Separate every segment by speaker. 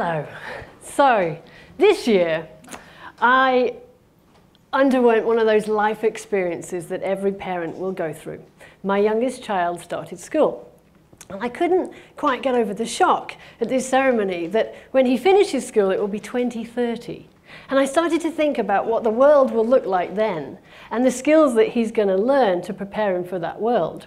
Speaker 1: Hello. So, this year, I underwent one of those life experiences that every parent will go through. My youngest child started school. And I couldn't quite get over the shock at this ceremony that when he finishes school, it will be 2030. And I started to think about what the world will look like then and the skills that he's going to learn to prepare him for that world.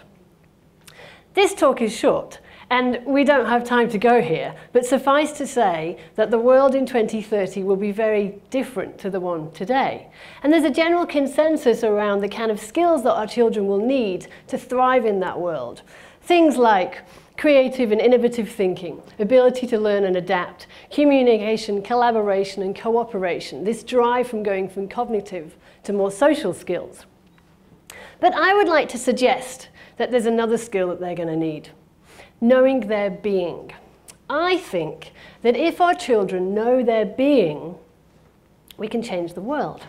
Speaker 1: This talk is short, and we don't have time to go here, but suffice to say that the world in 2030 will be very different to the one today. And there's a general consensus around the kind of skills that our children will need to thrive in that world. Things like creative and innovative thinking, ability to learn and adapt, communication, collaboration and cooperation, this drive from going from cognitive to more social skills. But I would like to suggest that there's another skill that they're going to need knowing their being. I think that if our children know their being, we can change the world.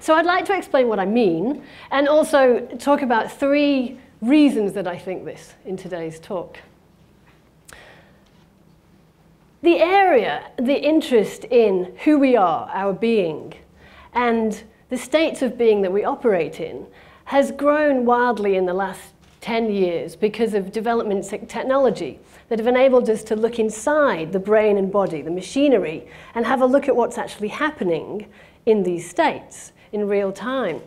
Speaker 1: So I'd like to explain what I mean and also talk about three reasons that I think this in today's talk. The area, the interest in who we are, our being, and the states of being that we operate in has grown wildly in the last 10 years because of developments in technology that have enabled us to look inside the brain and body, the machinery, and have a look at what's actually happening in these states in real time.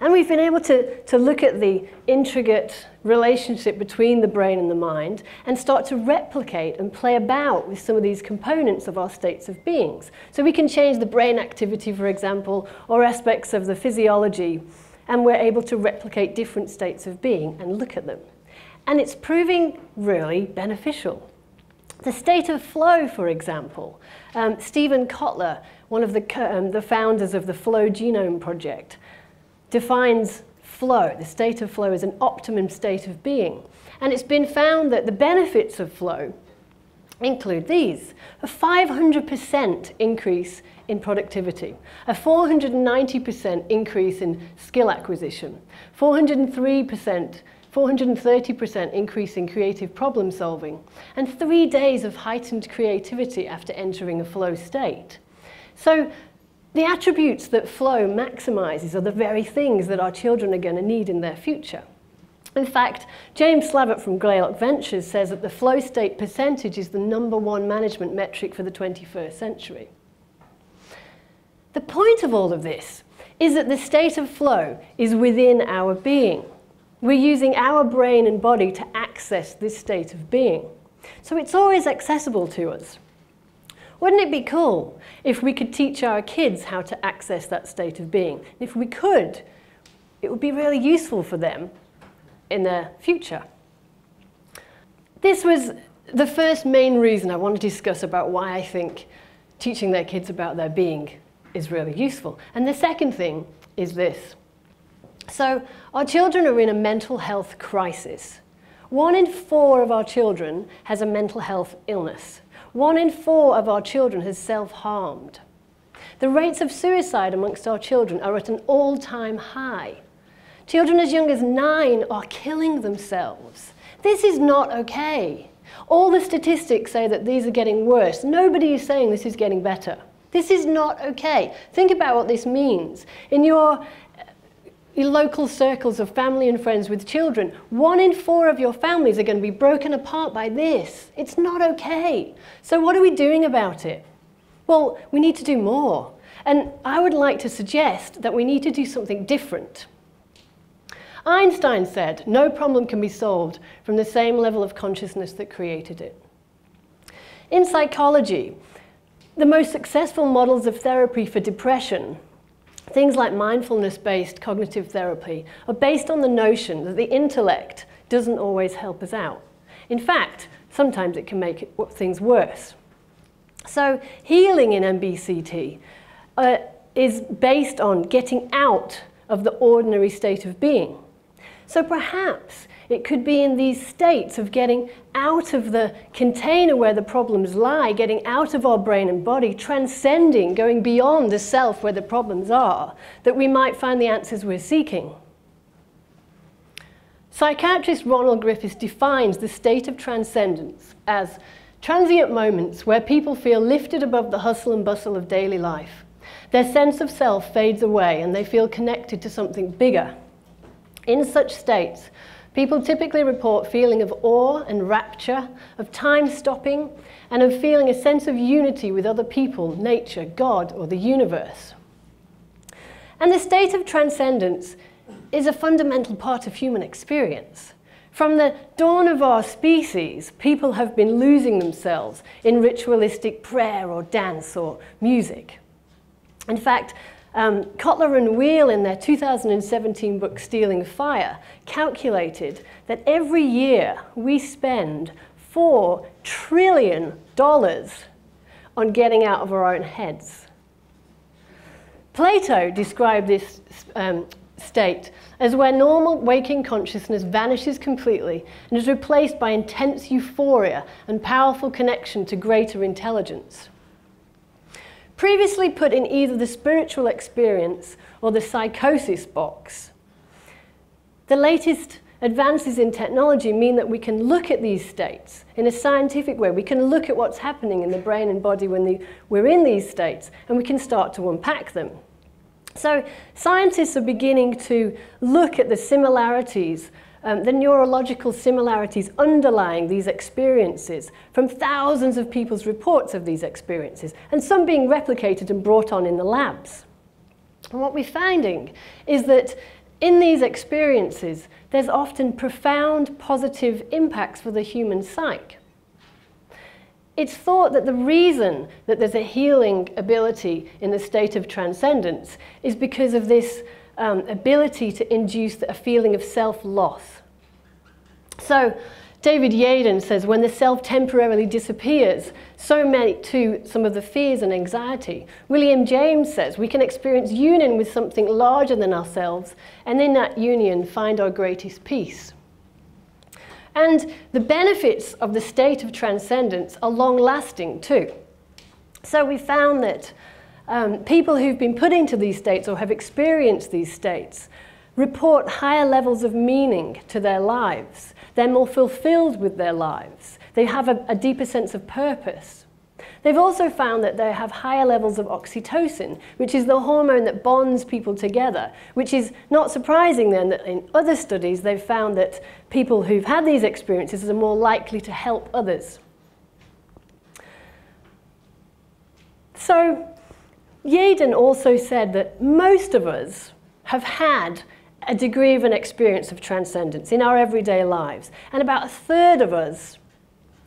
Speaker 1: And we've been able to, to look at the intricate relationship between the brain and the mind and start to replicate and play about with some of these components of our states of beings. So we can change the brain activity, for example, or aspects of the physiology and we're able to replicate different states of being and look at them. And it's proving really beneficial. The state of flow, for example, um, Steven Kotler, one of the, um, the founders of the Flow Genome Project, defines flow, the state of flow, as an optimum state of being. And it's been found that the benefits of flow include these. A 500% increase in productivity, a 490% increase in skill acquisition, 403%, 430% increase in creative problem solving, and three days of heightened creativity after entering a flow state. So the attributes that flow maximizes are the very things that our children are going to need in their future. In fact, James Slavet from Greylock Ventures says that the flow state percentage is the number one management metric for the 21st century. The point of all of this is that the state of flow is within our being. We're using our brain and body to access this state of being. So it's always accessible to us. Wouldn't it be cool if we could teach our kids how to access that state of being? If we could, it would be really useful for them in their future. This was the first main reason I want to discuss about why I think teaching their kids about their being is really useful. And the second thing is this. So our children are in a mental health crisis. One in four of our children has a mental health illness. One in four of our children has self-harmed. The rates of suicide amongst our children are at an all-time high. Children as young as nine are killing themselves. This is not okay. All the statistics say that these are getting worse. Nobody is saying this is getting better. This is not okay. Think about what this means. In your, your local circles of family and friends with children, one in four of your families are going to be broken apart by this. It's not okay. So what are we doing about it? Well, we need to do more. And I would like to suggest that we need to do something different. Einstein said, no problem can be solved from the same level of consciousness that created it. In psychology, the most successful models of therapy for depression, things like mindfulness-based cognitive therapy, are based on the notion that the intellect doesn't always help us out. In fact, sometimes it can make things worse. So healing in MBCT uh, is based on getting out of the ordinary state of being. So perhaps it could be in these states of getting out of the container where the problems lie, getting out of our brain and body, transcending, going beyond the self where the problems are, that we might find the answers we're seeking. Psychiatrist Roland Griffiths defines the state of transcendence as transient moments where people feel lifted above the hustle and bustle of daily life. Their sense of self fades away and they feel connected to something bigger. In such states, people typically report feeling of awe and rapture, of time stopping, and of feeling a sense of unity with other people, nature, God, or the universe. And the state of transcendence is a fundamental part of human experience. From the dawn of our species, people have been losing themselves in ritualistic prayer or dance or music. In fact, um, Kotler and Wheal, in their 2017 book Stealing Fire, calculated that every year we spend $4 trillion on getting out of our own heads. Plato described this um, state as where normal waking consciousness vanishes completely and is replaced by intense euphoria and powerful connection to greater intelligence. Previously put in either the spiritual experience or the psychosis box, the latest advances in technology mean that we can look at these states in a scientific way. We can look at what's happening in the brain and body when the, we're in these states, and we can start to unpack them. So scientists are beginning to look at the similarities, um, the neurological similarities underlying these experiences from thousands of people's reports of these experiences, and some being replicated and brought on in the labs. And what we're finding is that in these experiences, there's often profound positive impacts for the human psyche. It's thought that the reason that there's a healing ability in the state of transcendence is because of this um, ability to induce a feeling of self-loss. So David Yaden says, when the self temporarily disappears, so may too some of the fears and anxiety. William James says, we can experience union with something larger than ourselves, and in that union find our greatest peace. And the benefits of the state of transcendence are long lasting too. So we found that um, people who've been put into these states or have experienced these states report higher levels of meaning to their lives. They're more fulfilled with their lives. They have a, a deeper sense of purpose. They've also found that they have higher levels of oxytocin, which is the hormone that bonds people together, which is not surprising then that in other studies they've found that people who've had these experiences are more likely to help others. So Yaden also said that most of us have had a degree of an experience of transcendence in our everyday lives. And about a third of us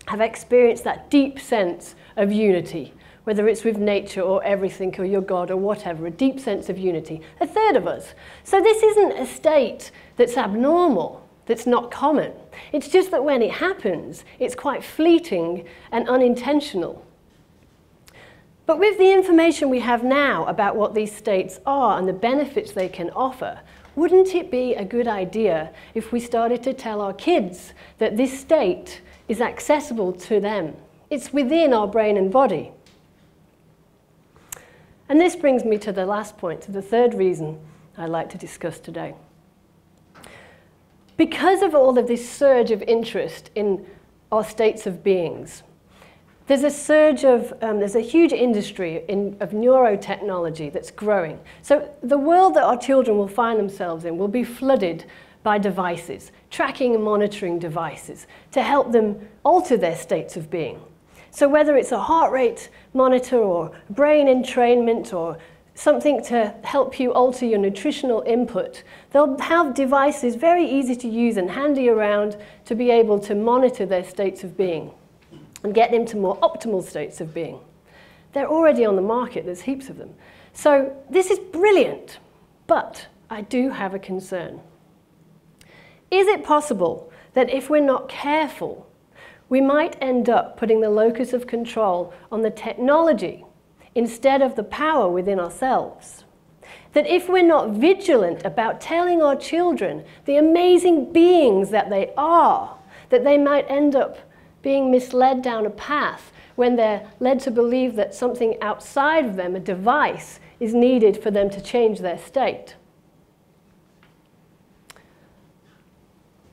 Speaker 1: have experienced that deep sense of unity, whether it's with nature or everything or your God or whatever, a deep sense of unity. A third of us. So this isn't a state that's abnormal, that's not common. It's just that when it happens, it's quite fleeting and unintentional. But with the information we have now about what these states are and the benefits they can offer, wouldn't it be a good idea if we started to tell our kids that this state is accessible to them? It's within our brain and body. And this brings me to the last point, to the third reason I'd like to discuss today. Because of all of this surge of interest in our states of beings, there's a surge of, um, there's a huge industry in, of neurotechnology that's growing. So the world that our children will find themselves in will be flooded by devices, tracking and monitoring devices, to help them alter their states of being. So whether it's a heart rate monitor or brain entrainment or something to help you alter your nutritional input, they'll have devices very easy to use and handy around to be able to monitor their states of being and get them to more optimal states of being. They're already on the market, there's heaps of them. So this is brilliant, but I do have a concern. Is it possible that if we're not careful, we might end up putting the locus of control on the technology instead of the power within ourselves? That if we're not vigilant about telling our children the amazing beings that they are, that they might end up being misled down a path when they're led to believe that something outside of them, a device, is needed for them to change their state.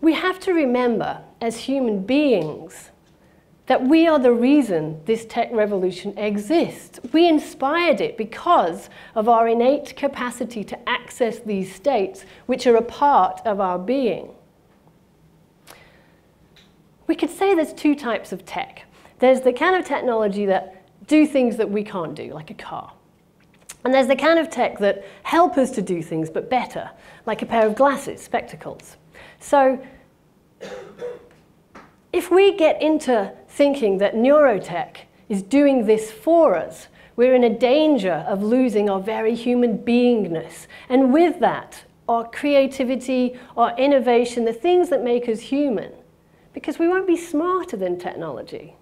Speaker 1: We have to remember, as human beings, that we are the reason this tech revolution exists. We inspired it because of our innate capacity to access these states, which are a part of our being. We could say there's two types of tech. There's the kind of technology that do things that we can't do, like a car. And there's the kind of tech that help us to do things but better, like a pair of glasses, spectacles. So if we get into thinking that neurotech is doing this for us, we're in a danger of losing our very human beingness. And with that, our creativity, our innovation, the things that make us human, because we won't be smarter than technology.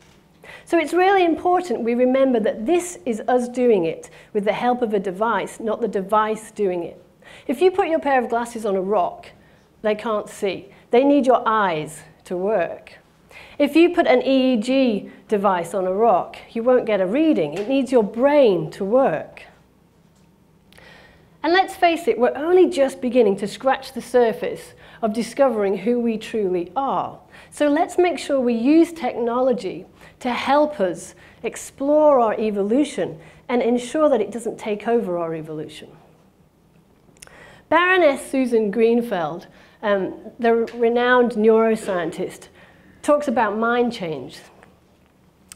Speaker 1: So it's really important we remember that this is us doing it with the help of a device, not the device doing it. If you put your pair of glasses on a rock, they can't see. They need your eyes to work. If you put an EEG device on a rock, you won't get a reading. It needs your brain to work. And let's face it, we're only just beginning to scratch the surface of discovering who we truly are. So let's make sure we use technology to help us explore our evolution and ensure that it doesn't take over our evolution. Baroness Susan Greenfield, um, the renowned neuroscientist, talks about mind change.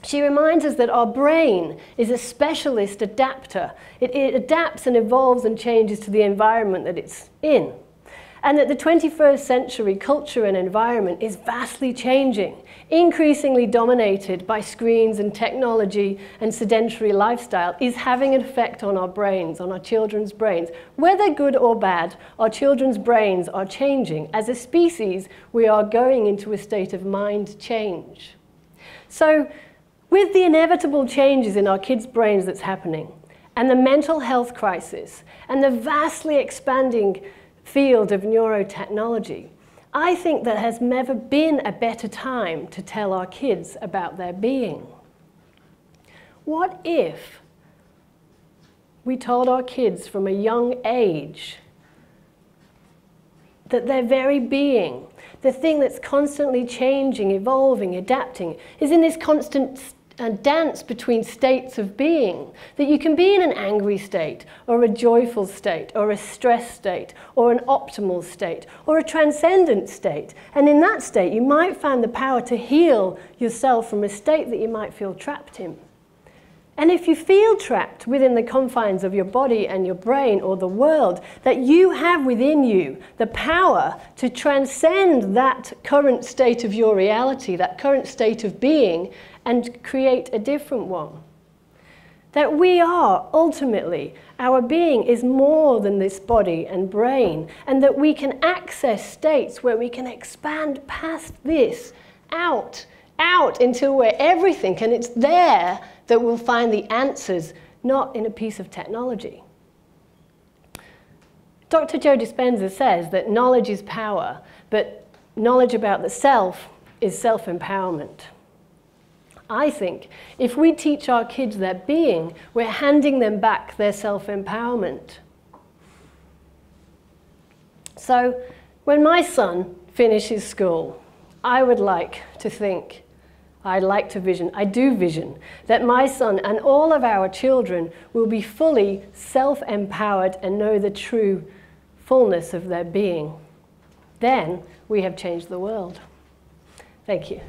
Speaker 1: She reminds us that our brain is a specialist adapter. It, it adapts and evolves and changes to the environment that it's in and that the 21st century culture and environment is vastly changing, increasingly dominated by screens and technology and sedentary lifestyle, is having an effect on our brains, on our children's brains. Whether good or bad, our children's brains are changing. As a species, we are going into a state of mind change. So, with the inevitable changes in our kids' brains that's happening, and the mental health crisis, and the vastly expanding field of neurotechnology, I think there has never been a better time to tell our kids about their being. What if we told our kids from a young age that their very being, the thing that's constantly changing, evolving, adapting, is in this constant a dance between states of being. That you can be in an angry state, or a joyful state, or a stress state, or an optimal state, or a transcendent state. And in that state, you might find the power to heal yourself from a state that you might feel trapped in. And if you feel trapped within the confines of your body and your brain or the world, that you have within you the power to transcend that current state of your reality, that current state of being, and create a different one. That we are ultimately, our being is more than this body and brain, and that we can access states where we can expand past this out, out until we're everything, and it's there that we'll find the answers, not in a piece of technology. Dr. Joe Dispenza says that knowledge is power, but knowledge about the self is self empowerment. I think if we teach our kids their being, we're handing them back their self empowerment. So, when my son finishes school, I would like to think, I'd like to vision, I do vision, that my son and all of our children will be fully self empowered and know the true fullness of their being. Then we have changed the world. Thank you.